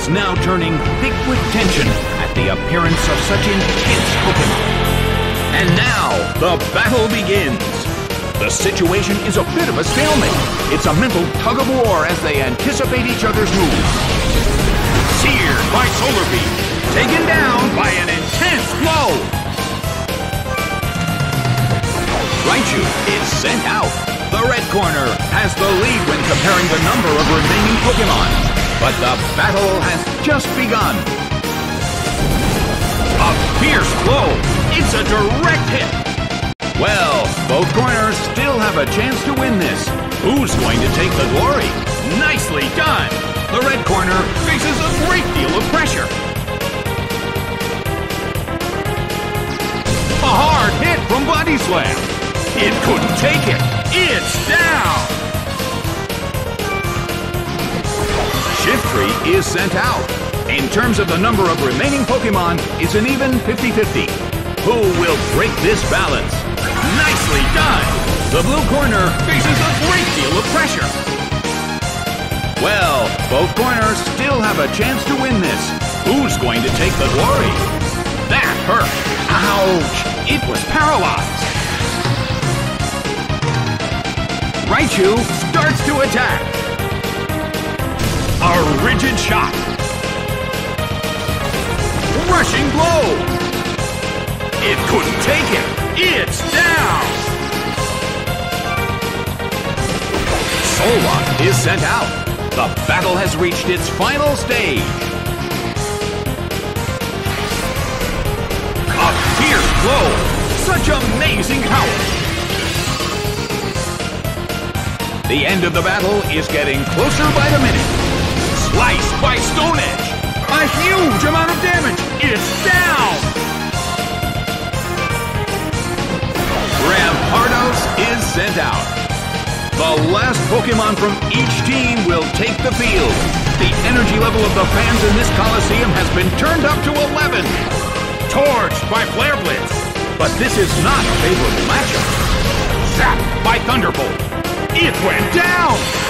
is now turning thick with tension at the appearance of such intense Pokemon. And now, the battle begins. The situation is a bit of a stalemate. It's a mental tug of war as they anticipate each other's moves. Seared by Solar Beam, taken down by an intense blow. Raichu is sent out. The red corner has the lead when comparing the number of remaining Pokemon. But the battle has just begun. A fierce blow. It's a direct hit. Well, both corners still have a chance to win this. Who's going to take the glory? Nicely done! The red corner faces a great deal of pressure. A hard hit from Body Slam. It couldn't take it. It's down! Shiftry is sent out. In terms of the number of remaining Pokemon, it's an even 50-50. Who will break this balance? Nicely done! The blue corner faces a great deal of pressure. Well, both corners still have a chance to win this. Who's going to take the glory? That hurt! Ouch! It was paralyzed! Raichu starts to attack. A rigid shot. Rushing blow. It couldn't take it. It's down. Solrock is sent out. The battle has reached its final stage. A fierce blow. Such amazing power. The end of the battle is getting closer by the minute. Sliced by Stone Edge. A huge amount of damage. It's down. Rampardos is sent out. The last Pokemon from each team will take the field. The energy level of the fans in this Coliseum has been turned up to 11. Torched by Flare Blitz. But this is not a favorable matchup. Zapped by Thunderbolt. It went down!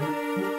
Música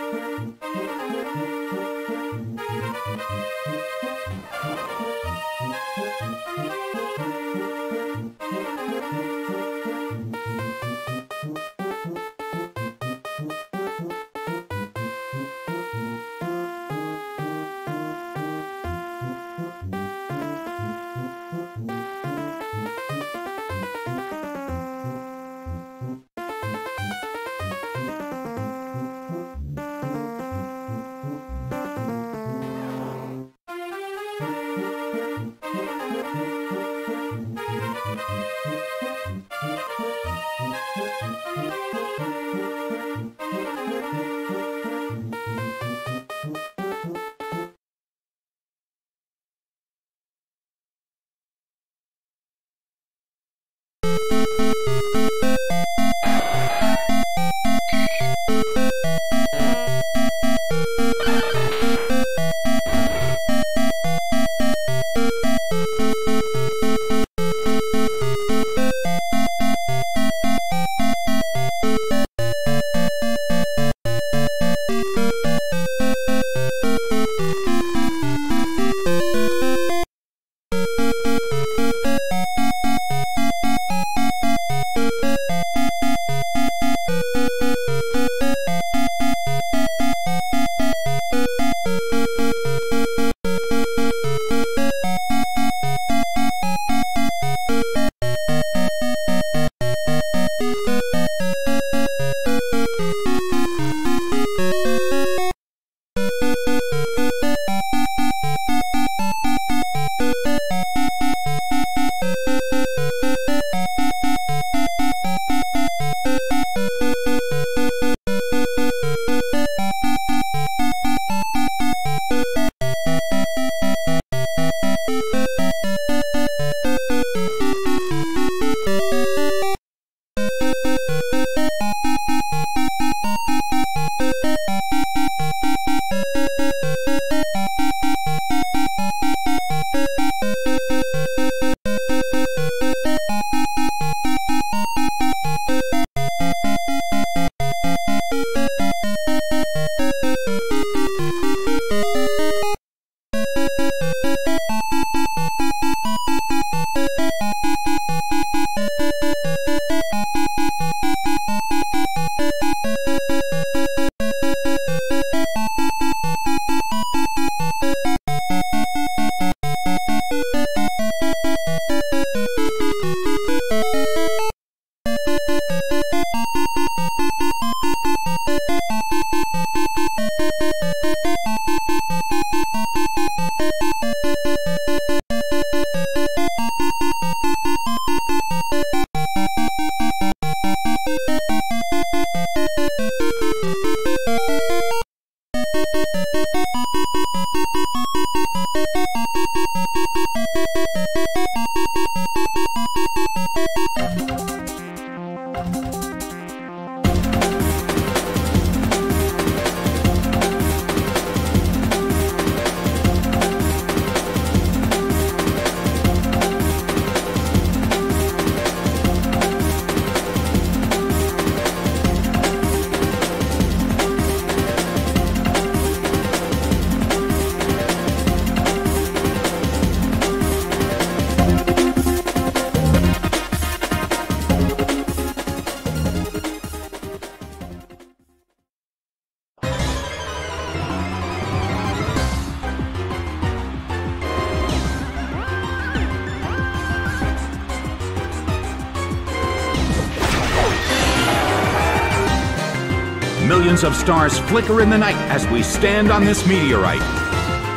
Millions of stars flicker in the night as we stand on this meteorite.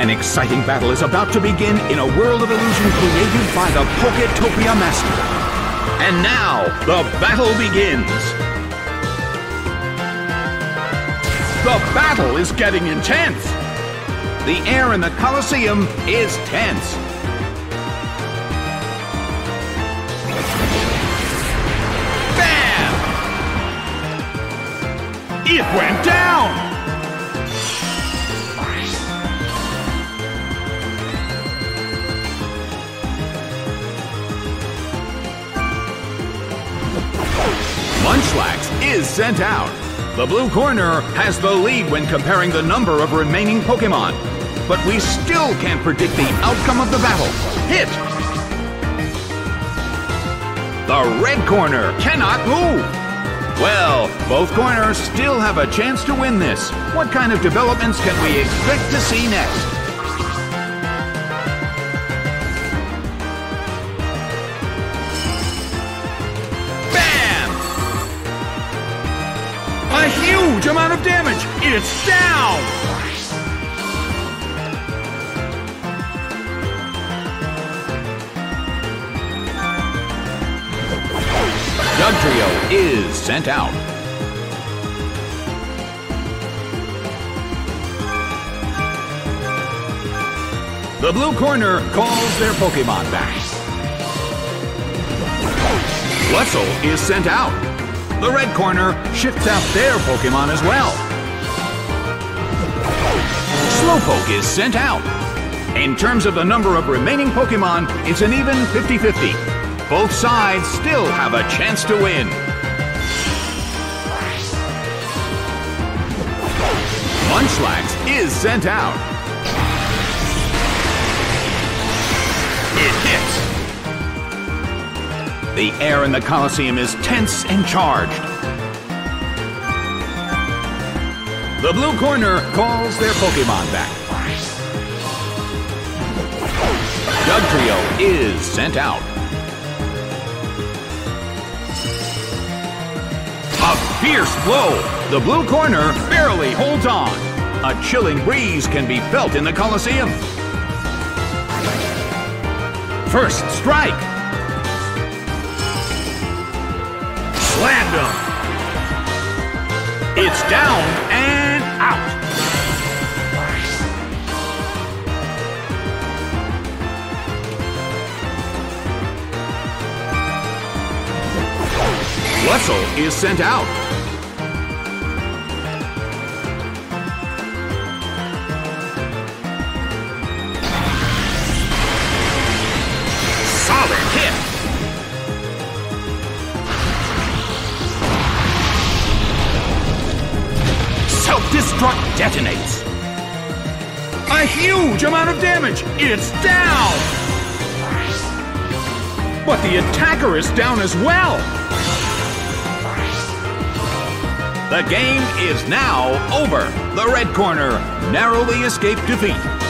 An exciting battle is about to begin in a world of illusion created by the Poketopia Master. And now, the battle begins. The battle is getting intense. The air in the Colosseum is tense. It went down! Munchlax is sent out. The blue corner has the lead when comparing the number of remaining Pokemon. But we still can't predict the outcome of the battle. Hit! The red corner cannot move. Well, both corners still have a chance to win this. What kind of developments can we expect to see next? Bam! A huge amount of damage! It's down! Dugtrio is sent out. The blue corner calls their Pokemon back. Wetzel is sent out. The red corner shifts out their Pokemon as well. Slowpoke is sent out. In terms of the number of remaining Pokemon, it's an even 50-50. Both sides still have a chance to win. Is sent out. It hits. The air in the Colosseum is tense and charged. The blue corner calls their Pokemon back. Dugtrio is sent out. A fierce blow. The blue corner barely holds on. A chilling breeze can be felt in the Colosseum. First strike. Slammed him. It's down and out. Wessel is sent out. A huge amount of damage. It's down. But the attacker is down as well. The game is now over. The red corner narrowly escaped defeat.